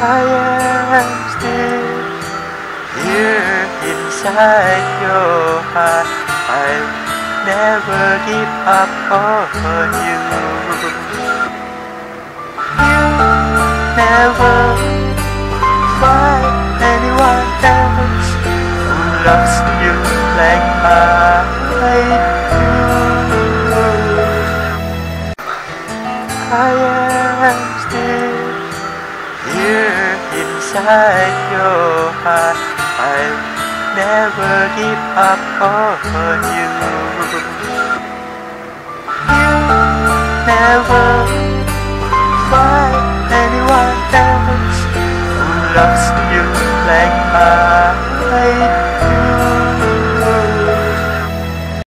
I am still here inside your heart. I'll never give up on you. You never find anyone else who loves you like I do. I am still inside your heart. I'll never give up on you. You never find anyone else who loves